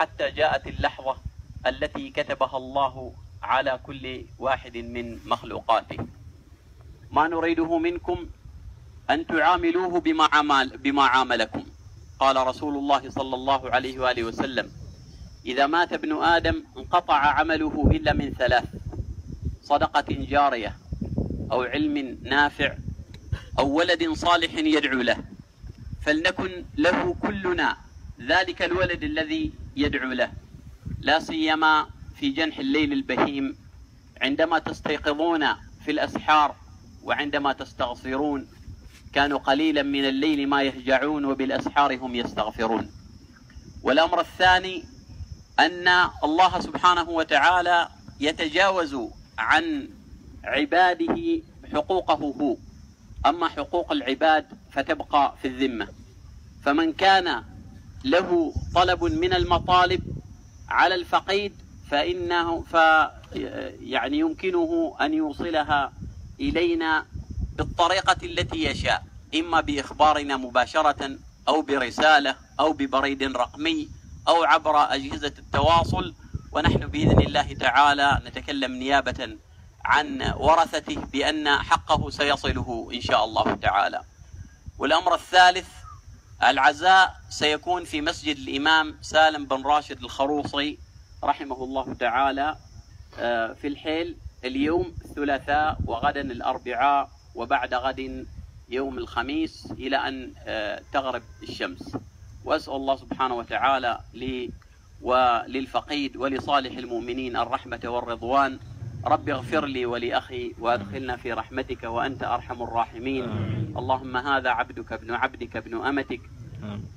حتى جاءت اللحظة التي كتبها الله على كل واحد من مخلوقاته. ما نريده منكم أن تعاملوه بما, عمل بما عاملكم. قال رسول الله صلى الله عليه وآله وسلم إذا مات ابن آدم انقطع عمله إلا من ثلاث صدقة جارية أو علم نافع أو ولد صالح يدعو له. فلنكن له كلنا ذلك الولد الذي يدعو له لا سيما في جنح الليل البهيم عندما تستيقظون في الأسحار وعندما تستغفرون كانوا قليلا من الليل ما يهجعون وبالأسحار هم يستغفرون. والأمر الثاني أن الله سبحانه وتعالى يتجاوز عن عباده حقوقه هو. أما حقوق العباد فتبقى في الذمة. فمن كان له طلب من المطالب على الفقيد فإنه ف يعني يمكنه أن يوصلها إلينا بالطريقة التي يشاء إما بإخبارنا مباشرة أو برسالة أو ببريد رقمي أو عبر أجهزة التواصل. ونحن بإذن الله تعالى نتكلم نيابة عن ورثته بأن حقه سيصله إن شاء الله تعالى. والأمر الثالث العزاء سيكون في مسجد الإمام سالم بن راشد الخروصي رحمه الله تعالى آه، في الحيل اليوم الثلاثاء وغدا الأربعاء وبعد غد يوم الخميس إلى أن آه، تغرب الشمس. وأسأل الله سبحانه وتعالى لي وللفقيد ولصالح المؤمنين الرحمة والرضوان رب اغفر لي ولأخي وأدخلنا في رحمتك وأنت أرحم الراحمين. اللهم هذا عبدك ابن عبدك ابن أمتك.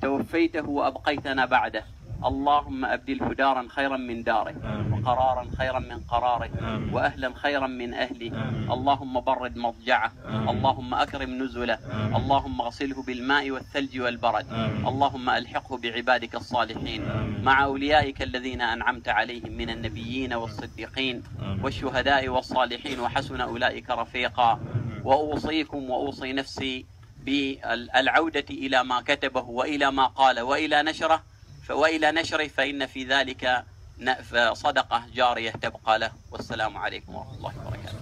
توفيته وأبقيتنا بعده. اللهم أبدله دارا خيرا من داره وقرارا خيرا من قراره وأهلا خيرا من أهله. اللهم برد مضجعه. اللهم أكرم نزله. اللهم اغسله بالماء والثلج والبرد. اللهم ألحقه بعبادك الصالحين. مع أوليائك الذين أنعمت عليهم من النبيين والصديقين والشهداء والصالحين. وحسن أولئك رفيقا. وأوصيكم وأوصي نفسي بالعودة إلى ما كتبه وإلى ما قال وإلى نشره. وإلى نشره فإن في ذلك صدقة جارية تبقى له. والسلام عليكم ورحمة الله وبركاته.